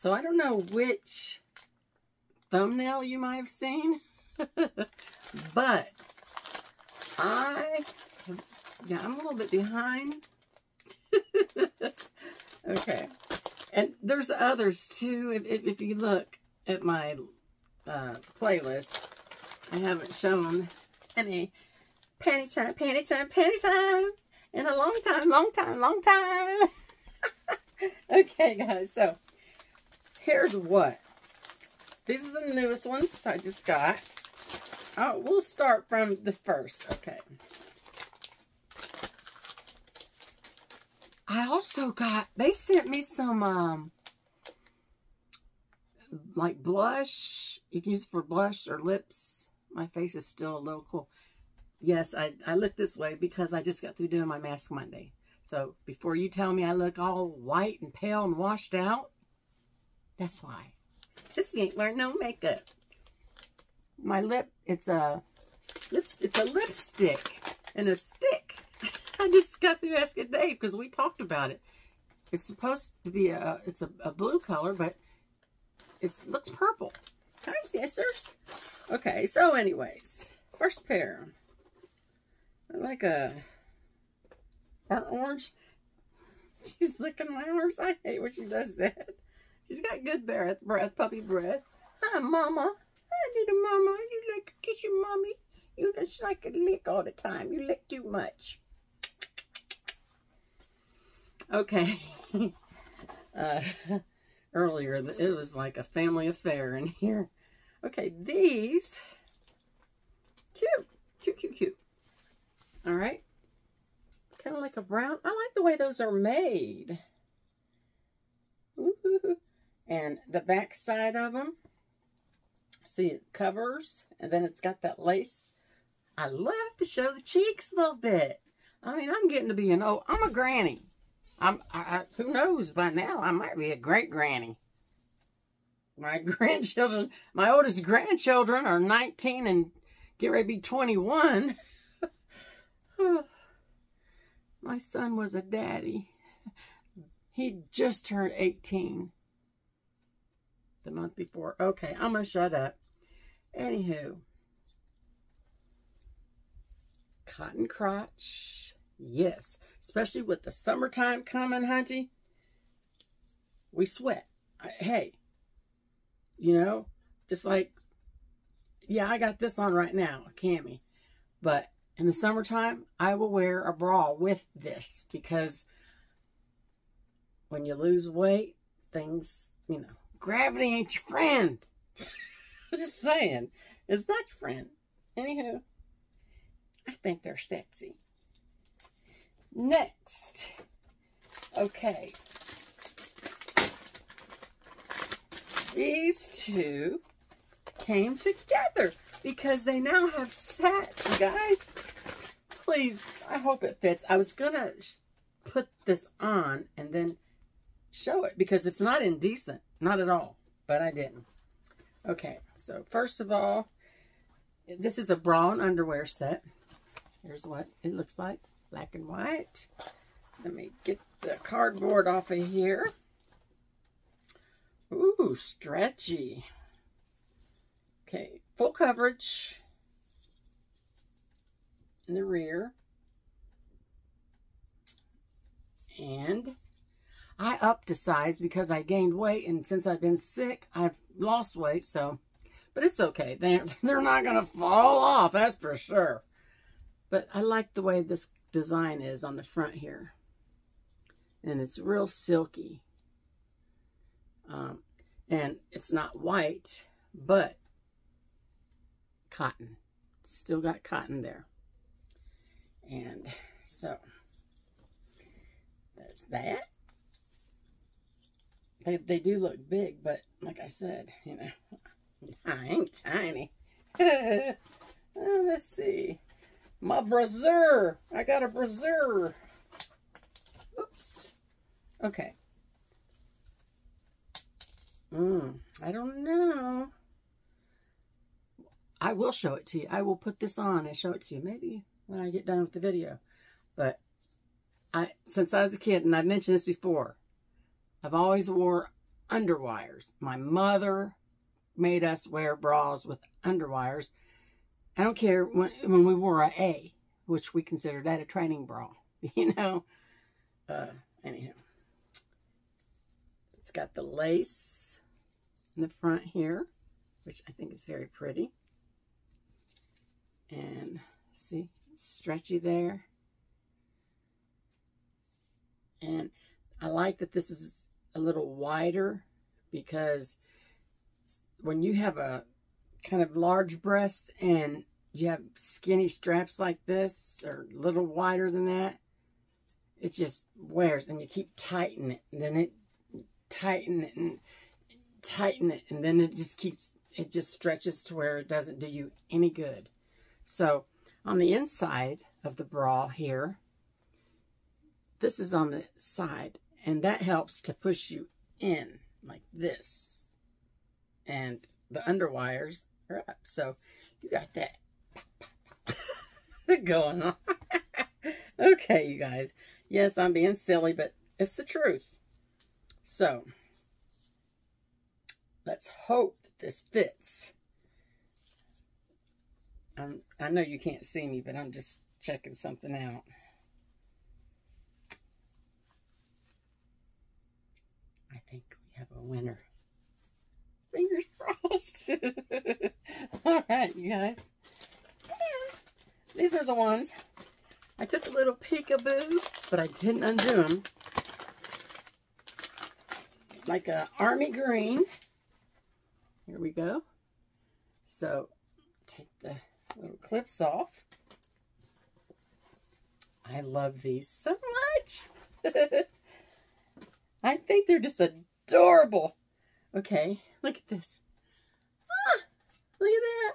So I don't know which thumbnail you might have seen, but I, yeah, I'm a little bit behind. okay. And there's others too. If, if, if you look at my uh, playlist, I haven't shown any panty time, panty time, panty time in a long time, long time, long time. okay, guys, so here's what. These are the newest ones I just got. Oh, we'll start from the first. Okay. I also got, they sent me some, um, like blush. You can use it for blush or lips. My face is still a little cool. Yes, I, I look this way because I just got through doing my mask Monday. So before you tell me I look all white and pale and washed out, that's why. Sissy ain't wearing no makeup. My lip, it's a lips, it's a lipstick and a stick. I just got through asking Dave because we talked about it. It's supposed to be a, it's a, a blue color, but it looks purple. Hi, sisters. Okay, so anyways, first pair. I like a burnt orange. She's licking my arms. I hate when she does that. She's got good breath, breath, puppy breath. Hi, mama. Hi, little mama. You like to kiss your mommy? You just like to lick all the time. You lick too much. Okay. uh, earlier, it was like a family affair in here. Okay, these, cute, cute, cute, cute. All right. Kind of like a brown. I like the way those are made. Ooh. And the back side of them, see it covers, and then it's got that lace. I love to show the cheeks a little bit. I mean, I'm getting to be an old, I'm a granny. I'm, I, I, who knows, by now I might be a great granny. My grandchildren, my oldest grandchildren are 19 and get ready to be 21. my son was a daddy. He just turned 18 the month before. Okay, I'm going to shut up. Anywho, cotton crotch. Yes, especially with the summertime coming, hunty. We sweat. Hey, you know, just like, yeah, I got this on right now, a cami. But in the summertime, I will wear a bra with this because when you lose weight, things, you know, gravity ain't your friend. just saying. It's not your friend. Anywho, I think they're sexy. Next. Okay. These two came together because they now have set, you guys. Please, I hope it fits. I was going to put this on and then show it because it's not indecent. Not at all. But I didn't. Okay, so first of all, this is a bra and underwear set. Here's what it looks like. Black and white. Let me get the cardboard off of here. Ooh, stretchy. Okay, full coverage in the rear. And I upped a size because I gained weight, and since I've been sick, I've lost weight, so, but it's okay. They're, they're not going to fall off, that's for sure. But I like the way this design is on the front here. And it's real silky. Um, and it's not white, but cotton. Still got cotton there. And so, there's that. They, they do look big, but like I said, you know, I ain't tiny. let's see. My brassiere. I got a brassiere. Oops. Okay. Hmm. I don't know. I will show it to you. I will put this on and show it to you. Maybe when I get done with the video. But I, since I was a kid, and I've mentioned this before, I've always wore underwires. My mother made us wear bras with underwires. I don't care when, when we wore a A, which we considered that a training bra, you know. Uh, anyhow, it's got the lace in the front here, which I think is very pretty. And see, stretchy there. And I like that this is a little wider because when you have a kind of large breast and you have skinny straps like this or a little wider than that, it just wears and you keep tightening it and then it tighten it and tighten it and then it just keeps it just stretches to where it doesn't do you any good. So on the inside of the bra here, this is on the side and that helps to push you in like this. And the underwires are up. So you got that going on. okay, you guys. Yes, I'm being silly, but it's the truth. So, let's hope that this fits. Um, I know you can't see me, but I'm just checking something out. I think we have a winner. Fingers crossed. All right, you guys. These are the ones. I took a little peekaboo, but I didn't undo them. Like a army green. Here we go. So, take the little clips off. I love these so much. I think they're just adorable. Okay, look at this. Ah, look at that.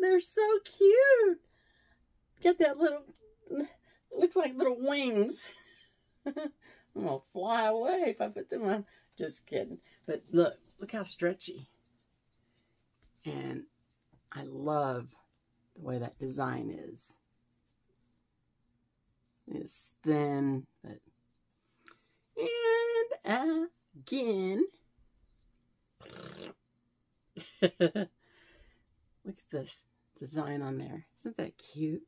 They're so cute. Got that little, looks like little wings. I'm to fly away if I put them on. Just kidding. But look, look how stretchy. And I love the way that design is. It's thin, but and again. Look at this design on there. Isn't that cute?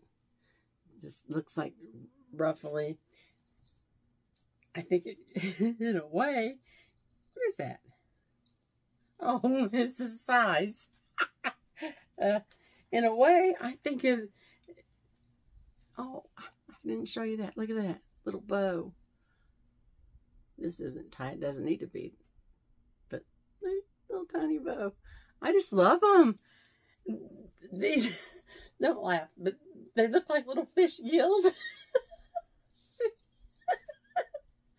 Just looks like ruffly. I think it, in a way, what is that? Oh, it's the size. uh, in a way, I think it, oh, I didn't show you that. Look at that little bow. This isn't tight. Doesn't need to be. But little tiny bow. I just love them. These, don't laugh, but they look like little fish gills. like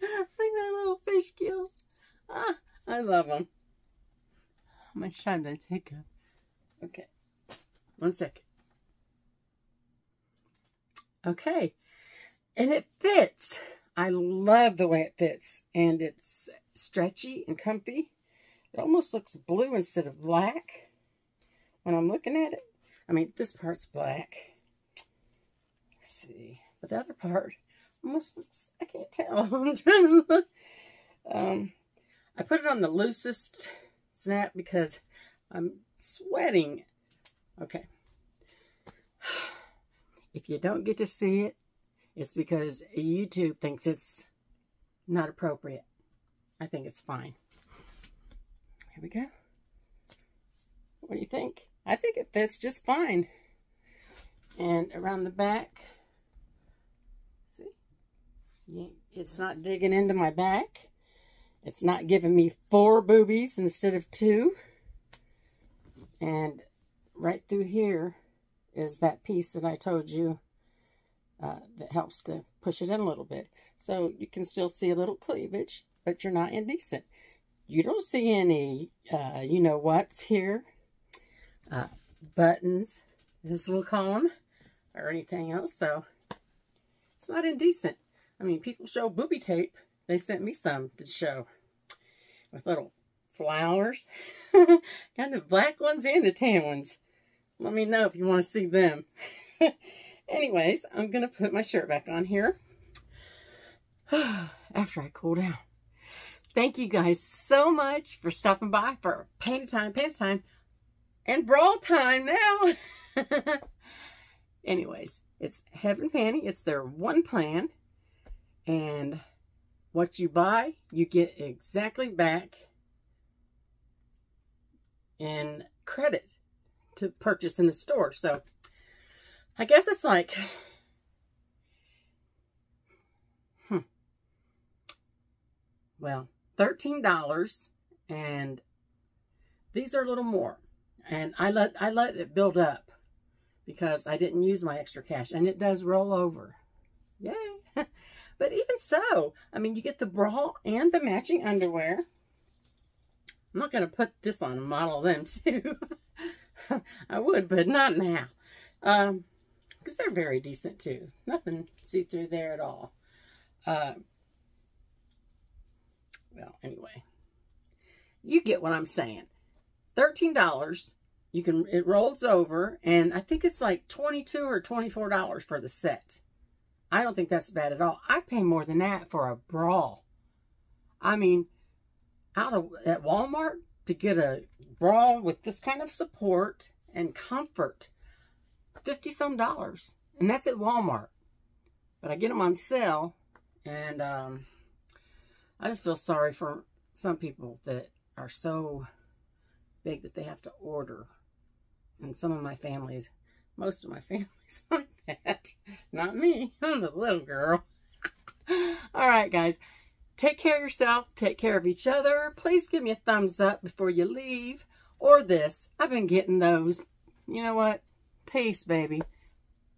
that little fish gills. Ah, I love them. How much time did I take up? Okay. One second. Okay. And it fits. I love the way it fits. And it's stretchy and comfy. It almost looks blue instead of black when I'm looking at it. I mean, this part's black. Let's see. But the other part almost looks, I can't tell. I'm trying to look. Um, I put it on the loosest snap because I'm sweating. Okay. If you don't get to see it, it's because YouTube thinks it's not appropriate. I think it's fine. Here we go. What do you think? I think it fits just fine. And around the back, see, it's not digging into my back. It's not giving me four boobies instead of two. And right through here is that piece that I told you uh, that helps to push it in a little bit. So you can still see a little cleavage, but you're not indecent. You don't see any, uh, you know what's here, uh, buttons, we'll call them, or anything else. So it's not indecent. I mean, people show booby tape. They sent me some to show with little flowers. Got the black ones and the tan ones. Let me know if you want to see them. Anyways, I'm going to put my shirt back on here. After I cool down. thank you guys so much for stopping by for Panty Time, Panty Time, and Brawl Time now. Anyways, it's Heaven Panty. It's their one plan. And what you buy, you get exactly back in credit to purchase in the store. So I guess it's like, hmm, well, $13 and these are a little more. And I let, I let it build up because I didn't use my extra cash and it does roll over. Yay. but even so, I mean, you get the bra and the matching underwear. I'm not going to put this on and model them too. I would, but not now. Um, because they're very decent too. Nothing see-through there at all. Uh, well, anyway, you get what I'm saying. $13. You can, it rolls over, and I think it's like 22 or $24 for the set. I don't think that's bad at all. I pay more than that for a bra. I mean, out of at Walmart to get a bra with this kind of support and comfort, 50 some dollars. And that's at Walmart. But I get them on sale and um, I just feel sorry for some people that are so big that they have to order. And some of my families, most of my families like that. Not me. I'm the little girl. All right, guys. Take care of yourself. Take care of each other. Please give me a thumbs up before you leave. Or this. I've been getting those. You know what? Peace, baby.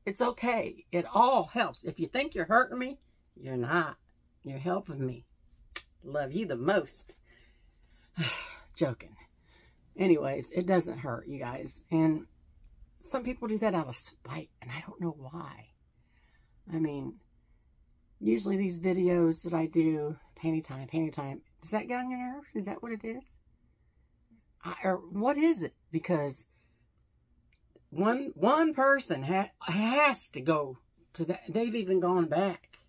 It's okay. It all helps. If you think you're hurting me, you're not. You're helping me love you the most. Joking. Anyways, it doesn't hurt, you guys. And some people do that out of spite, and I don't know why. I mean, usually these videos that I do, panty time, panty time, does that get on your nerves? Is that what it is? I, or what is it? Because one one person ha has to go to that. They've even gone back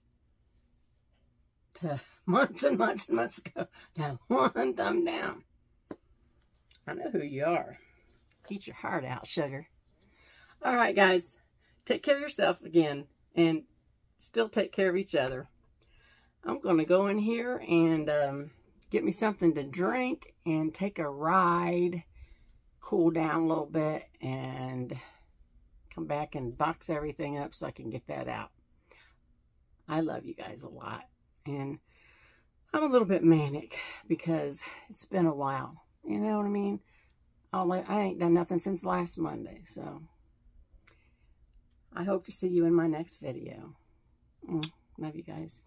to months and months and months ago. Now, one thumb down. I know who you are. Eat your heart out, sugar. All right, guys. Take care of yourself again and still take care of each other. I'm going to go in here and um, get me something to drink and take a ride, cool down a little bit, and come back and box everything up so I can get that out. I love you guys a lot. And I'm a little bit manic because it's been a while. You know what I mean? I'll, I ain't done nothing since last Monday. So I hope to see you in my next video. Mm, love you guys.